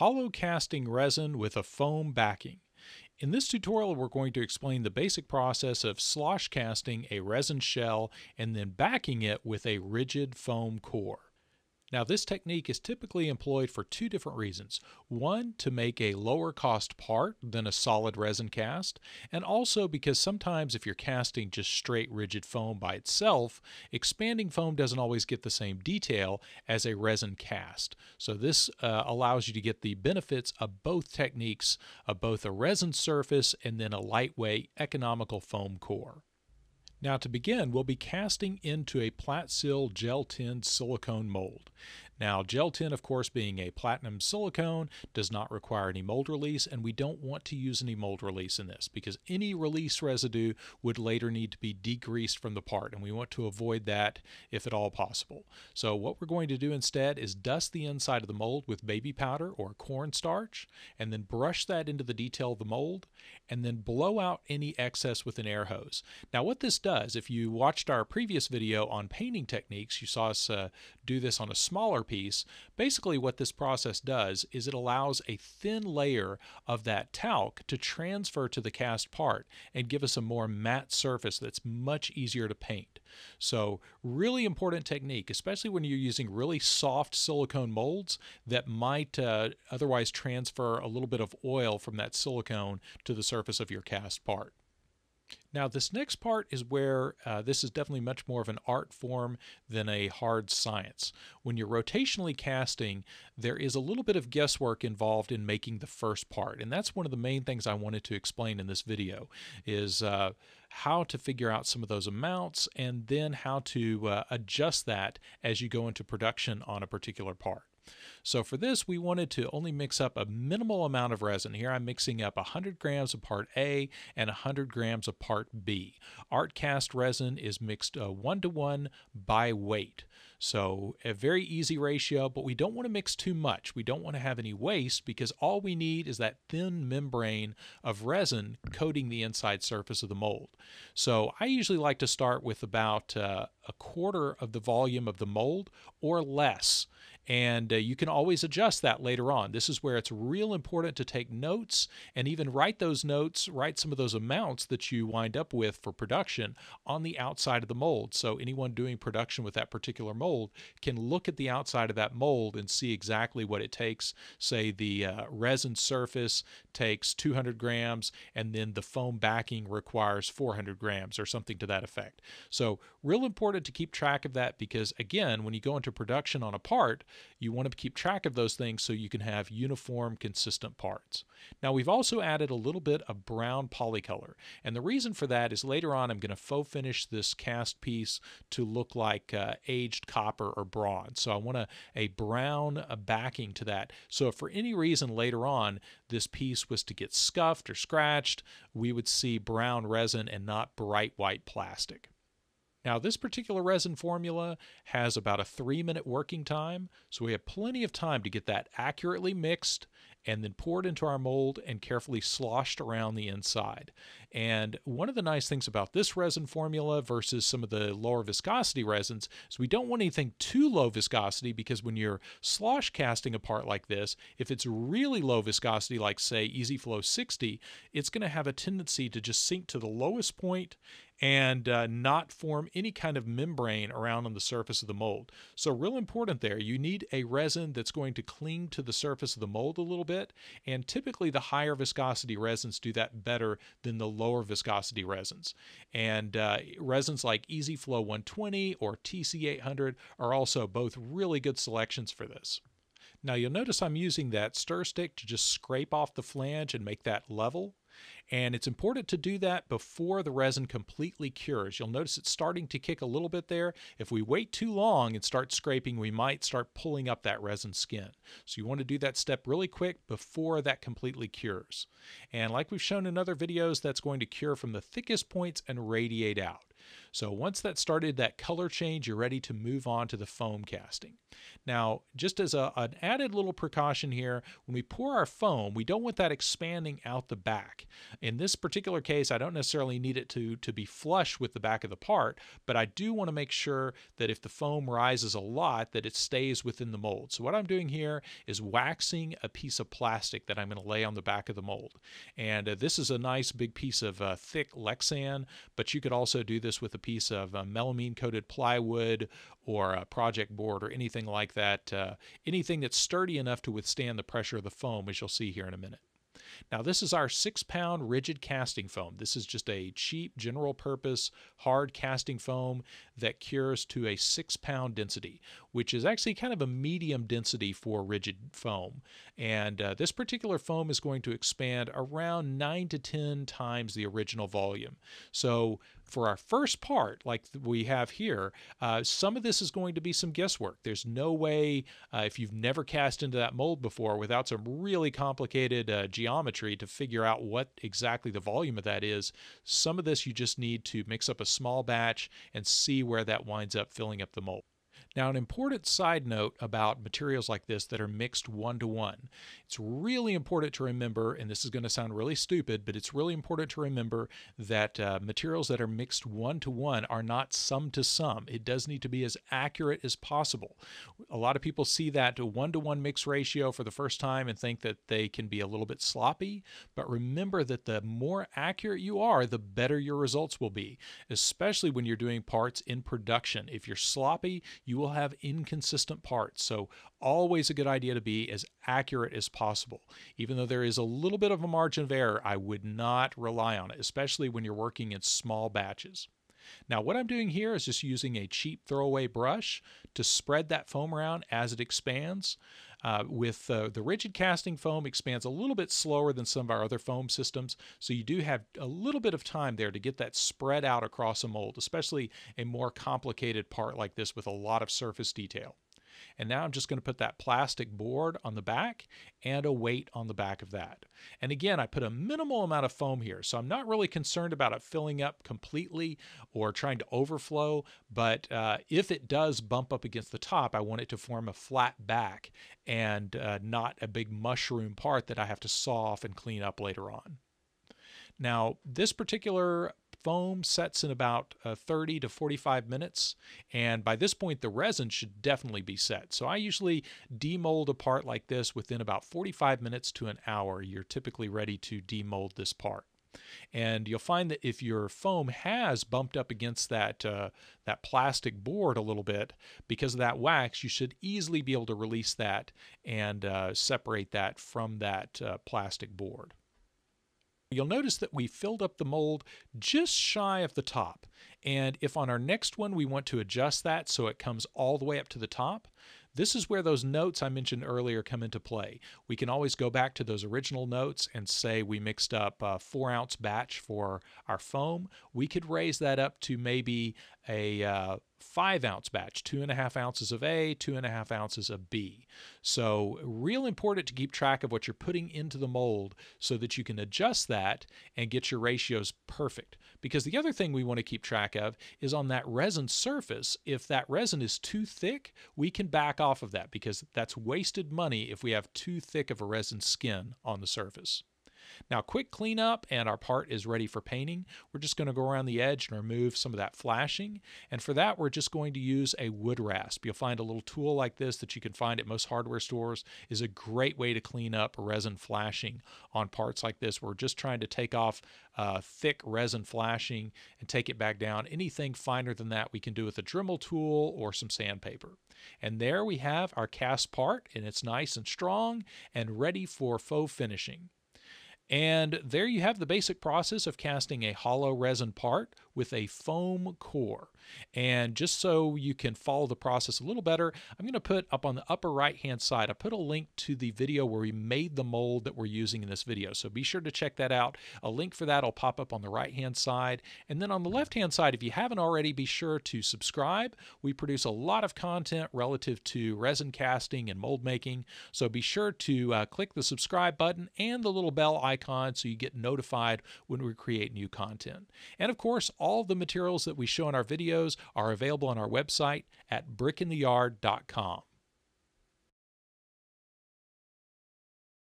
hollow casting resin with a foam backing. In this tutorial, we're going to explain the basic process of slosh casting a resin shell and then backing it with a rigid foam core. Now, this technique is typically employed for two different reasons. One, to make a lower cost part than a solid resin cast, and also because sometimes if you're casting just straight rigid foam by itself, expanding foam doesn't always get the same detail as a resin cast. So, this uh, allows you to get the benefits of both techniques of both a resin surface and then a lightweight, economical foam core. Now to begin, we'll be casting into a PlatSil Gel-10 silicone mold. Now, Gel-10, of course, being a platinum silicone, does not require any mold release, and we don't want to use any mold release in this because any release residue would later need to be degreased from the part, and we want to avoid that if at all possible. So what we're going to do instead is dust the inside of the mold with baby powder or cornstarch, and then brush that into the detail of the mold, and then blow out any excess with an air hose. Now what this does, if you watched our previous video on painting techniques, you saw us uh, do this on a smaller piece, basically what this process does is it allows a thin layer of that talc to transfer to the cast part and give us a more matte surface that's much easier to paint. So really important technique, especially when you're using really soft silicone molds that might uh, otherwise transfer a little bit of oil from that silicone to the surface of your cast part. Now, this next part is where uh, this is definitely much more of an art form than a hard science. When you're rotationally casting, there is a little bit of guesswork involved in making the first part, and that's one of the main things I wanted to explain in this video, is uh, how to figure out some of those amounts and then how to uh, adjust that as you go into production on a particular part. So for this, we wanted to only mix up a minimal amount of resin. Here I'm mixing up 100 grams of part A and 100 grams of part B. ArtKast resin is mixed uh, one to one by weight. So a very easy ratio, but we don't want to mix too much. We don't want to have any waste because all we need is that thin membrane of resin coating the inside surface of the mold. So I usually like to start with about uh, a quarter of the volume of the mold or less and uh, you can always adjust that later on. This is where it's real important to take notes and even write those notes, write some of those amounts that you wind up with for production on the outside of the mold. So anyone doing production with that particular mold can look at the outside of that mold and see exactly what it takes. Say the uh, resin surface takes 200 grams and then the foam backing requires 400 grams or something to that effect. So real important to keep track of that because again, when you go into production on a part, you want to keep track of those things so you can have uniform, consistent parts. Now we've also added a little bit of brown PolyColor. And the reason for that is later on I'm going to faux finish this cast piece to look like uh, aged copper or bronze. So I want a, a brown uh, backing to that. So if for any reason later on this piece was to get scuffed or scratched, we would see brown resin and not bright white plastic. Now, this particular resin formula has about a three minute working time, so we have plenty of time to get that accurately mixed and then poured into our mold and carefully sloshed around the inside. And one of the nice things about this resin formula versus some of the lower viscosity resins is we don't want anything too low viscosity because when you're slosh casting a part like this, if it's really low viscosity, like say EasyFlo 60, it's going to have a tendency to just sink to the lowest point and uh, not form any kind of membrane around on the surface of the mold. So real important there, you need a resin that's going to cling to the surface of the mold a little bit, and typically the higher viscosity resins do that better than the lower viscosity resins. And uh, resins like EasyFlo 120 or TC800 are also both really good selections for this. Now you'll notice I'm using that stir stick to just scrape off the flange and make that level. And it's important to do that before the resin completely cures. You'll notice it's starting to kick a little bit there. If we wait too long and start scraping, we might start pulling up that resin skin. So you want to do that step really quick before that completely cures. And like we've shown in other videos, that's going to cure from the thickest points and radiate out. So once that started that color change, you're ready to move on to the foam casting. Now, just as a, an added little precaution here, when we pour our foam, we don't want that expanding out the back. In this particular case, I don't necessarily need it to, to be flush with the back of the part, but I do want to make sure that if the foam rises a lot, that it stays within the mold. So what I'm doing here is waxing a piece of plastic that I'm going to lay on the back of the mold. And uh, this is a nice big piece of uh, thick Lexan, but you could also do with a piece of uh, melamine coated plywood or a project board or anything like that. Uh, anything that's sturdy enough to withstand the pressure of the foam, as you'll see here in a minute. Now this is our six pound rigid casting foam. This is just a cheap general purpose hard casting foam that cures to a six pound density, which is actually kind of a medium density for rigid foam. And uh, this particular foam is going to expand around nine to 10 times the original volume. So for our first part, like we have here, uh, some of this is going to be some guesswork. There's no way, uh, if you've never cast into that mold before, without some really complicated uh, geometry to figure out what exactly the volume of that is, some of this you just need to mix up a small batch and see where that winds up filling up the mold. Now, an important side note about materials like this that are mixed one to one. It's really important to remember, and this is going to sound really stupid, but it's really important to remember that uh, materials that are mixed one to one are not sum to sum. It does need to be as accurate as possible. A lot of people see that one to one mix ratio for the first time and think that they can be a little bit sloppy, but remember that the more accurate you are, the better your results will be, especially when you're doing parts in production. If you're sloppy, you will have inconsistent parts. So, always a good idea to be as accurate as possible. Even though there is a little bit of a margin of error, I would not rely on it, especially when you're working in small batches. Now what I'm doing here is just using a cheap throwaway brush to spread that foam around as it expands. Uh, with uh, the rigid casting foam expands a little bit slower than some of our other foam systems, so you do have a little bit of time there to get that spread out across a mold, especially a more complicated part like this with a lot of surface detail. And now I'm just going to put that plastic board on the back and a weight on the back of that. And again, I put a minimal amount of foam here, so I'm not really concerned about it filling up completely or trying to overflow, but uh, if it does bump up against the top, I want it to form a flat back and uh, not a big mushroom part that I have to saw off and clean up later on. Now, this particular foam sets in about uh, 30 to 45 minutes. And by this point, the resin should definitely be set. So I usually demold a part like this within about 45 minutes to an hour. You're typically ready to demold this part. And you'll find that if your foam has bumped up against that uh, that plastic board a little bit, because of that wax, you should easily be able to release that and uh, separate that from that uh, plastic board. You'll notice that we filled up the mold just shy of the top. And if on our next one we want to adjust that so it comes all the way up to the top, this is where those notes I mentioned earlier come into play. We can always go back to those original notes and say we mixed up a four ounce batch for our foam. We could raise that up to maybe a uh, five ounce batch, two and a half ounces of A, two and a half ounces of B. So, real important to keep track of what you're putting into the mold so that you can adjust that and get your ratios perfect. Because the other thing we want to keep track of is on that resin surface, if that resin is too thick, we can back off of that because that's wasted money if we have too thick of a resin skin on the surface. Now quick cleanup and our part is ready for painting. We're just going to go around the edge and remove some of that flashing. And for that, we're just going to use a wood rasp. You'll find a little tool like this that you can find at most hardware stores is a great way to clean up resin flashing on parts like this. We're just trying to take off uh, thick resin flashing and take it back down. Anything finer than that we can do with a Dremel tool or some sandpaper. And there we have our cast part and it's nice and strong and ready for faux finishing. And there you have the basic process of casting a hollow resin part with a foam core. And just so you can follow the process a little better, I'm going to put up on the upper right hand side, I put a link to the video where we made the mold that we're using in this video. So be sure to check that out. A link for that will pop up on the right hand side. And then on the left hand side, if you haven't already, be sure to subscribe. We produce a lot of content relative to resin casting and mold making. So be sure to uh, click the subscribe button and the little bell icon so you get notified when we create new content. And of course, all all the materials that we show in our videos are available on our website at brickintheyard.com.